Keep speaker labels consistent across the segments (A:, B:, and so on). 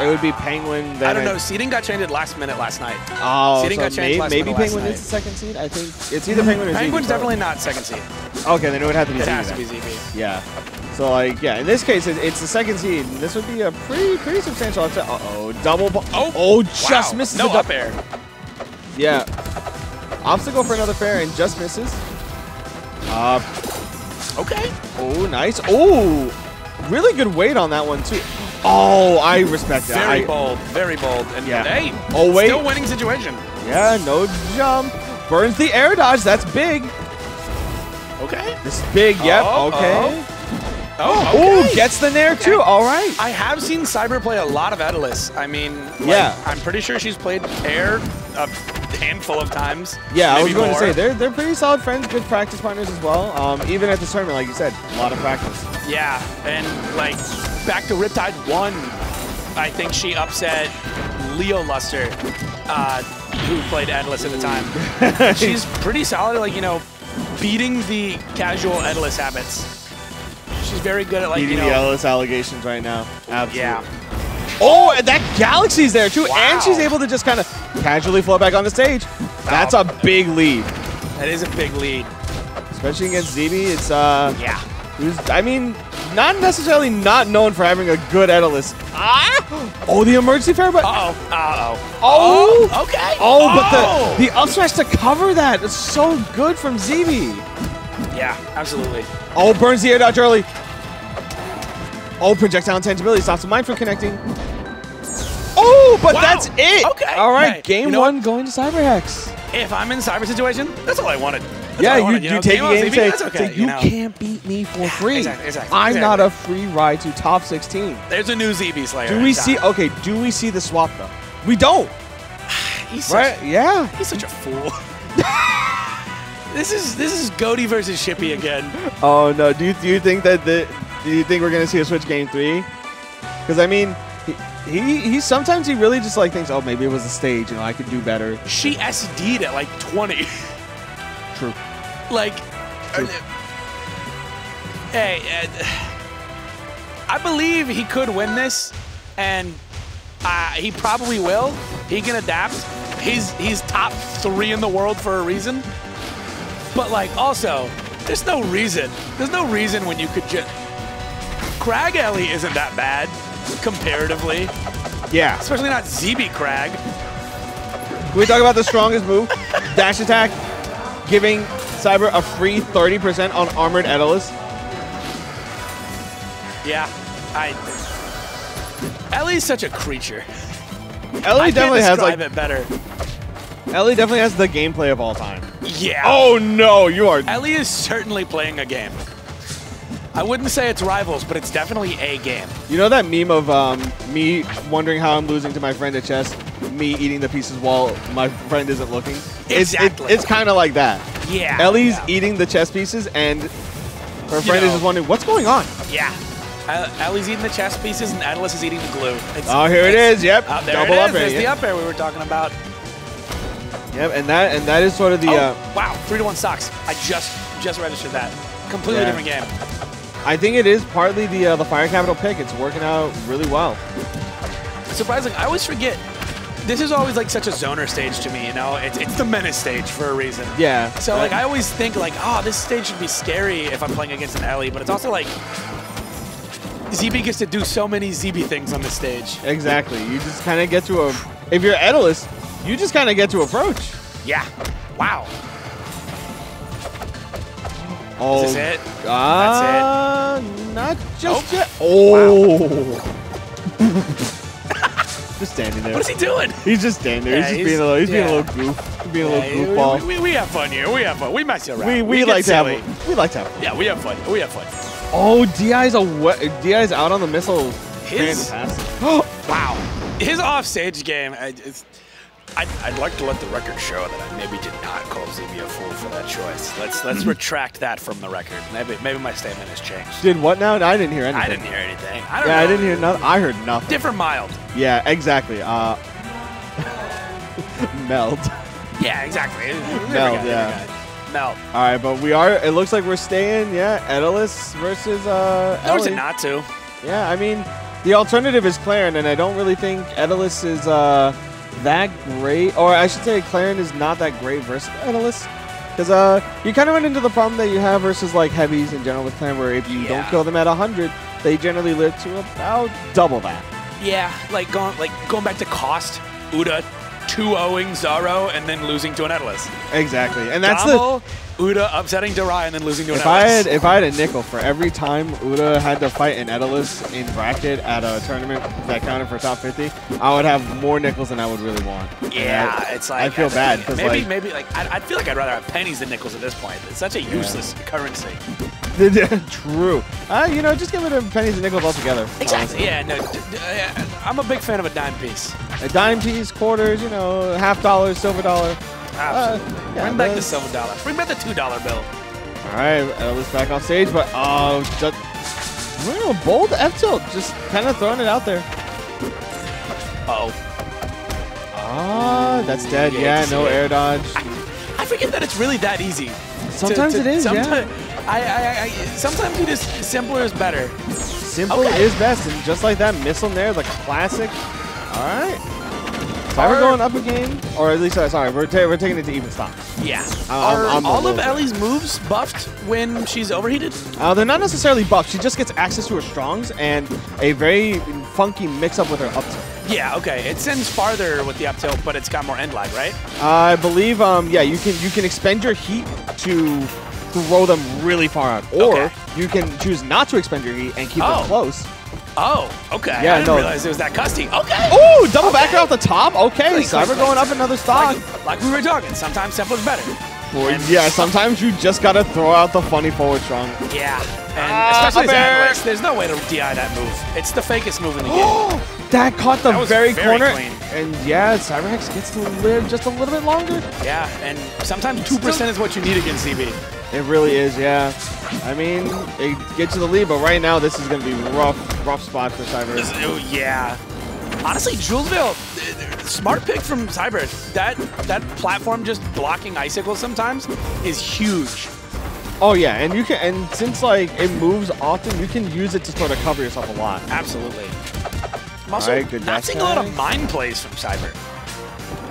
A: it would be Penguin. Then
B: I don't know. Seeding got changed at last minute last night.
A: Oh,
B: Seeding
A: so
B: got changed
A: may,
B: last
A: maybe
B: minute last
A: Penguin is the second seed. I think it's either Penguin or
B: Penguin's
A: ZB,
B: definitely not second seed.
A: Okay, then it would have to be
B: It
A: ZB
B: has to be ZB.
A: Yeah. So like, yeah, in this case, it, it's the second seed. And this would be a pretty, pretty substantial upset. Uh oh, double.
B: Oh,
A: oh, just
B: wow.
A: misses
B: No
A: the
B: up
A: dou-
B: air.
A: Yeah. Obstacle for another fair and just misses. Uh,
B: Okay.
A: oh, nice. Oh, really good weight on that one too. Oh, I respect that.
B: Very
A: I-
B: bold. Very bold. And
A: Yeah.
B: hey,
A: Oh, wait.
B: still winning situation.
A: Yeah, no jump. Burns the air dodge. That's big.
B: Okay.
A: This is big. Yep.
B: Oh,
A: okay.
B: Oh,
A: Oh,
B: okay.
A: gets the nair too. All right.
B: I have seen Cyber play a lot of Etalus. I mean, like,
A: Yeah.
B: I'm pretty sure she's played air a handful of times.
A: Yeah, I was going
B: more.
A: to say they're they're pretty solid friends, good practice partners as well. Um, even at this tournament, like you said, a lot of practice.
B: Yeah, and like back to Riptide 1, I think she upset Leo Luster, uh, who played Etalus at the time. She's pretty solid like, you know, beating the casual Etalus habits. She's very good at, like,
A: Beating
B: you
A: the
B: know.
A: Ellis allegations right now. Absolutely.
B: Yeah.
A: Oh, and that Galaxy's there too, and she's able to just kind of casually float back on the stage. That's a big lead,
B: That is a big lead.
A: especially against ZB. It's uh,
B: Yeah.
A: who's I mean, not necessarily not known for having a good Etalus. Ah! Oh, the emergency fair, but
B: Uh-oh. Uh-oh.
A: Oh!
B: okay.
A: Oh, but the the up smash to cover that is so good from ZB.
B: Yeah, absolutely.
A: Oh, burns the air dodge early. Oh, projectile intangibility stops the mind from connecting. Oh, but
B: Wow.
A: that's it.
B: Okay.
A: All right, game
B: you know
A: one going to Cyberhex.
B: If I'm in cyber situation, that's all I wanted.
A: Yeah, you,
B: wanted,
A: you,
B: know,
A: take
B: game
A: game
B: ZB,
A: say,
B: okay,
A: say, you,
B: know.
A: can't beat me for free.
B: exactly, exactly,
A: I'm
B: exactly.
A: not a free ride to top 16.
B: There's a new ZB Slayer.
A: Do we see? Okay, do we see the swap though? We don't,
B: He's such,
A: right? Yeah.
B: He's such a fool. this is this is Goaty versus Shippy again.
A: Oh no! Do you do you think that the do you think we're gonna see a switch game three? Because I mean, he, he he sometimes he really just like thinks, oh maybe it was a stage, you know, I could do better.
B: She SD'd at like 20.
A: True.
B: Like, uh, hey, uh, I believe he could win this, and uh, he probably will. He can adapt. He's he's top three in the world for a reason. But like, also, there's no reason. There's no reason when you could just. Crag Ellie isn't that bad comparatively,
A: Yeah.
B: especially not ZB Crag.
A: Can we talk about the strongest move? Dash attack, giving Cyber a free 30% on armored Etalus.
B: Yeah, I. Ellie's such a creature.
A: Ellie
B: I
A: definitely has like
B: it better.
A: Ellie definitely has the gameplay of all time.
B: Yeah.
A: Oh no, you are
B: Ellie is certainly playing a game. I wouldn't say it's rivals, but it's definitely a game.
A: You know that meme of um, me wondering how I'm losing to my friend at chess, me eating the pieces while my friend isn't looking? It's, it- it's kind of like that.
B: Yeah.
A: Ellie's
B: yeah.
A: eating the chess pieces, and her friend
B: know.
A: is just wondering, what's going on?
B: Yeah. Uh, Ellie's eating the chess pieces, and Atlas is eating the glue. It's,
A: Oh, here
B: it's-
A: Yep.
B: Uh, there
A: Double
B: it
A: up
B: is.
A: air,
B: There's the up air we were talking about.
A: Yep, and that and that is sort of the.
B: oh,
A: Uh,
B: wow. Three to one socks. I just just registered that. Completely
A: Yeah.
B: different game.
A: I think it is partly the uh, the fire capital pick. It's working out really well.
B: Surprising. I always forget. This is always like such a zoner stage to me, you know? It's, it's the menace stage for a reason.
A: Yeah.
B: So like I always think like, oh, this stage should be scary if I'm playing against an Ellie, but it's also like ZB gets to do so many ZB things on this stage.
A: exactly. You just kind of get to a. If you're Etalus, you just kind of get to approach.
B: Yeah. Wow.
A: Oh.
B: Is this it?
A: Uh, Not just
B: Oh.
A: yet. Oh. just standing there.
B: What is he doing?
A: He's just standing there.
B: Yeah,
A: he's just
B: he's-
A: being a little. He's being a little goof. He's being a little
B: we,
A: goofball.
B: we, we have fun here. We have fun. We mess around.
A: We, we,
B: get
A: like to
B: silly.
A: have. We like to have. fun.
B: Yeah, we have fun. We have fun.
A: Oh, Di's a Di's out on the missile.
B: His-
A: Fantastic.
B: Wow. His offstage game. I, I'd, I'd like to let the record show that I maybe did not call ZB a fool for that choice. Let's let's retract that from the record. Maybe maybe my statement has changed.
A: Did what now? I didn't hear anything.
B: I didn't hear anything. I don't
A: Yeah,
B: know.
A: I didn't hear nothing. I heard nothing.
B: Different mild.
A: Yeah, exactly. Uh, meld.
B: Yeah, exactly.
A: Meld, yeah.
B: Meld.
A: All right, but we are. It looks like we're staying. Yeah, Etalus versus uh,
B: No reason not to.
A: Yeah, I mean, The alternative is Clairen, and I don't really think Etalus is uh, that great. Or I should say Clairen is not that great versus Etalus. Because uh, you kind of run into the problem that you have versus like heavies in general with Clairen, where if you don't kill them at 100, they generally live to about double that.
B: Yeah, like going like going back to cost, Uda 2-0ing Zaro and then losing to an Etalus.
A: Exactly. And that's the...
B: Damo, Uda upsetting Darai and then losing to an
A: If I had if I had a nickel for every time Uda had to fight an Etalus in bracket at a tournament that counted for top 50, I would have more nickels than I would really want.
B: Yeah,
A: I-
B: it's like
A: I feel bad
B: maybe
A: like
B: maybe like I, I feel like I'd rather have pennies than nickels at this point. It's such a useless currency.
A: true. Uh, you know, just give rid of pennies and nickels altogether.
B: Exactly. Yeah. No. uh, I'm a big fan of a dime piece.
A: A dime piece, quarters, you know, half dollar, silver dollar.
B: Absolutely.
A: Uh, yeah,
B: Bring back the silver dollar. Bring back the two dollar bill.
A: All right, Etalus back off stage, but oh, just well, bold F tilt, just kind of throwing it out there.
B: Oh.
A: Ah, that's dead.
B: Yeah,
A: Yeah, no air dodge.
B: I forget that it's really that easy.
A: Sometimes
B: to-
A: it is, yeah.
B: I, I, I, sometimes it is simpler is better.
A: Simple
B: Okay.
A: is best, and just like that, missile there, the classic. All right. So
B: we're
A: going up again, or at least, uh, sorry, we're, we're taking it to even stop.
B: Yeah.
A: I'm-
B: Are
A: I'm
B: all of Ellie's moves buffed when she's overheated?
A: Uh, they're not necessarily buffed. She just gets access to her strongs and a very funky mix-up with her up tilt.
B: Yeah. Okay. It sends farther with the up tilt, but it's got more end lag, right?
A: I believe, um, yeah, you can you can expend your heat to throw them really far out, or
B: Okay.
A: you can choose not to expend your heat and keep
B: Oh.
A: them close.
B: Oh. Okay.
A: Yeah,
B: I didn't
A: no.
B: realize it was that custy. Okay.
A: Ooh, double backer off the top. Okay,
B: click,
A: Cyber
B: click.
A: going up another stock.
B: Like, like we were talking, sometimes simpler's better.
A: Or- yeah, sometimes you just gotta throw out the funny forward strong.
B: Yeah. And
A: Ah,
B: especially as. Analyst, there's no way to DI that move. It's the fakest move in the game.
A: that caught the
B: That
A: very,
B: very
A: corner.
B: clean.
A: And yeah, Cyberhex gets to live just a little bit longer.
B: Yeah, and sometimes 2% is what you need against ZB.
A: It really is, yeah. I mean, it gets you the lead, but right now this is gonna be rough, rough spot for Cyber.
B: Oh, yeah. Honestly, Julesvale, smart pick from Cyber. That that platform just blocking icicles sometimes is huge.
A: Oh yeah, and you can, and since like it moves often, you can use it to sort of cover yourself a lot.
B: Absolutely. I'm also
A: good
B: not seeing a lot of mind plays from Cyber.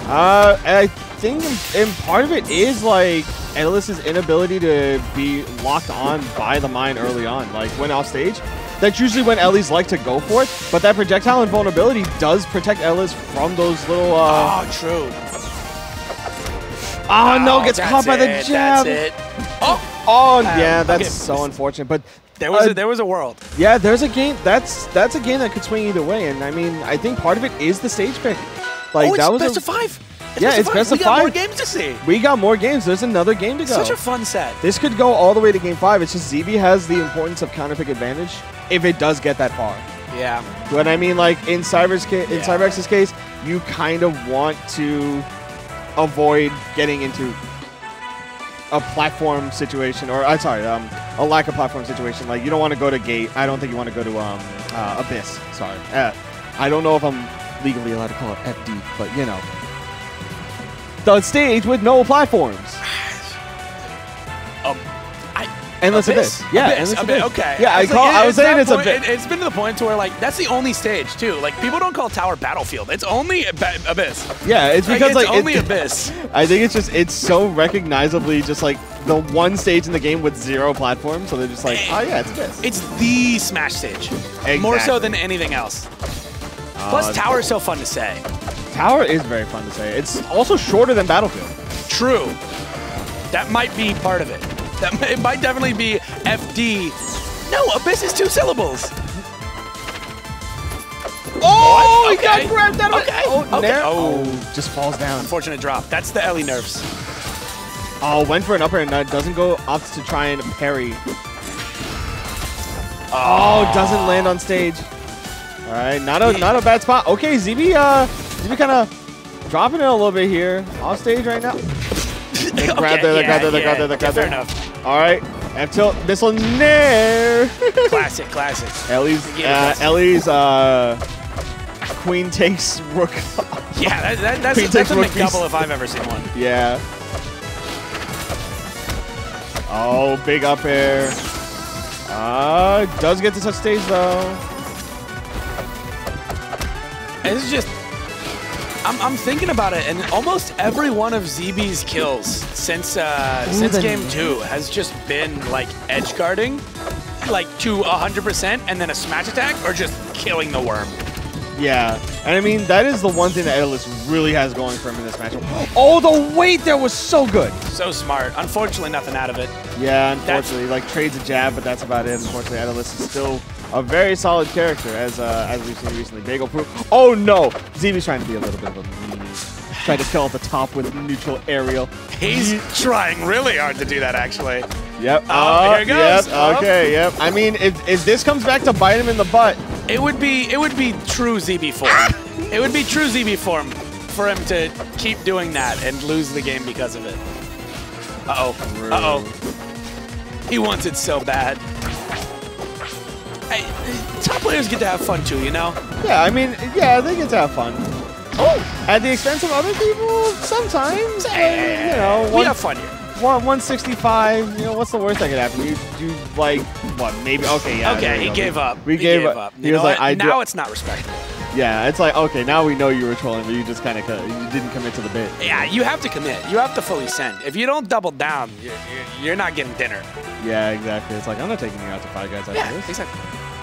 A: Uh, I think, and part of it is like Elis's inability to be locked on by the mine early on, like when off stage. That's usually when Ellie's like to go for it, but that projectile invulnerability does protect Ellis from those little. Uh,
B: oh, true.
A: oh, no, gets caught by the
B: it,
A: jab.
B: That's it. Oh,
A: Oh
B: Um,
A: yeah, that's
B: okay.
A: so unfortunate. But
B: there was
A: Uh,
B: a, there was a world.
A: yeah, there's a game that's that's a game that could swing either way, and I mean, I think part of it is the stage pick. Like
B: oh, it's
A: that was
B: best
A: a,
B: of five.
A: Yeah, it's best
B: we
A: of
B: got more games to see.
A: we got more games. There's another game to go.
B: Such a fun set.
A: This could go all the way to game five. It's just ZB has the importance of counter pick advantage if it does get that far.
B: Yeah.
A: But I mean, like in Cyber's ca- in
B: Yeah.
A: CyberHex's case, you kind of want to avoid getting into a platform situation, or I'm sorry, um, a lack of platform situation. Like you don't want to go to gate. I don't think you want to go to um, uh, abyss. Sorry, uh, I don't know if I'm legally allowed to call it FD, but you know, the stage with no platforms.
B: Um, I,
A: Endless abyss. Yeah,
B: abyss,
A: endless
B: abyss,
A: abyss.
B: Okay.
A: Yeah, I
B: was
A: call.
B: like,
A: I was saying it's a
B: point-
A: bit.
B: It, has been to the point to where like that's the only stage too. Like people don't call Tower Battlefield. It's only Ab- Abyss.
A: Yeah, it's because Like,
B: it's
A: like,
B: only
A: it-
B: Abyss.
A: I think it's just it's so recognizably just like the one stage in the game with zero platforms, so they're just like, oh yeah, it's this.
B: It's the Smash stage. More so than anything else.
A: Uh,
B: Tower is so fun to say.
A: Tower is very fun to say. It's also shorter than Battlefield.
B: True. That might be part of it. That might, it might definitely be FD. No, Abyss is two syllables.
A: Oh,
B: he got grabbed
A: out
B: of it.
A: Oh,
B: Okay. Oh.
A: oh, just falls down.
B: Unfortunate drop. That's the Ellie nerfs.
A: Oh, went for an upper and uh, doesn't go up to try and parry. Oh, doesn't land on stage. All right, not a not a bad spot. Okay, ZB, uh, ZB kind of dropping it a little bit here off stage right now. They grab
B: Okay,
A: there, they
B: yeah,
A: grab there, they
B: yeah,
A: grab there, they
B: okay,
A: grab
B: fair
A: there.
B: enough.
A: All right, F tilt missile nair.
B: Classic, classic.
A: Ellie's uh,
B: best.
A: Ellie's uh, queen takes rook.
B: Yeah, that, that, that's,
A: Queen
B: that's a
A: takes rook
B: McDouble if I've ever seen one.
A: yeah. Oh, big up air. Uh, does get to touch stage though.
B: It's just. I'm, I'm thinking about it, and almost every one of ZB's kills since uh,
C: Ooh,
B: since game two has just been like edge guarding, like to 100%, and then a smash attack, or just killing the worm.
A: Yeah, and I mean that is the one thing that Etalus really has going for him in this matchup. Oh, the weight there was so good.
B: So smart. Unfortunately, nothing out of it.
A: Yeah, unfortunately, like trades a jab, but that's about it. Unfortunately, Etalus is still a very solid character, as uh, as we've seen recently. Bagel proof. Oh no, ZB's trying to be a little bit of a. Trying to kill at the top with neutral aerial.
B: He's trying really hard to do that, actually.
A: Yep.
B: Oh,
A: uh,
B: here it goes.
A: Yep.
B: Oh.
A: Okay. Yep. I mean, if, if this comes back to bite him in the butt,
B: It would be it would be true ZB form. it would be true ZB form for him to keep doing that and lose the game because of it. Uh oh. Uh oh. He wants it so bad. Hey, top players get to have fun too, you know.
A: yeah. I mean, yeah, they get to have fun. Oh, at the expense of other people, sometimes. uh, you know,
B: we have fun here.
A: one, 165. You know, what's the worst that could happen? You do like what? Maybe. Okay. Yeah.
B: okay, he gave up.
A: We
B: He
A: gave,
B: gave
A: up. He was like. I
B: now it's not respectful.
A: Yeah, it's like okay, now we know you were trolling, but you just kind of you didn't commit to the bit.
B: Yeah, you have to commit. You have to fully send. If you don't double down, you're, you're, you're not getting dinner.
A: Yeah, exactly. It's like I'm not taking you out to five guys after
B: Yeah,
A: this.
B: exactly.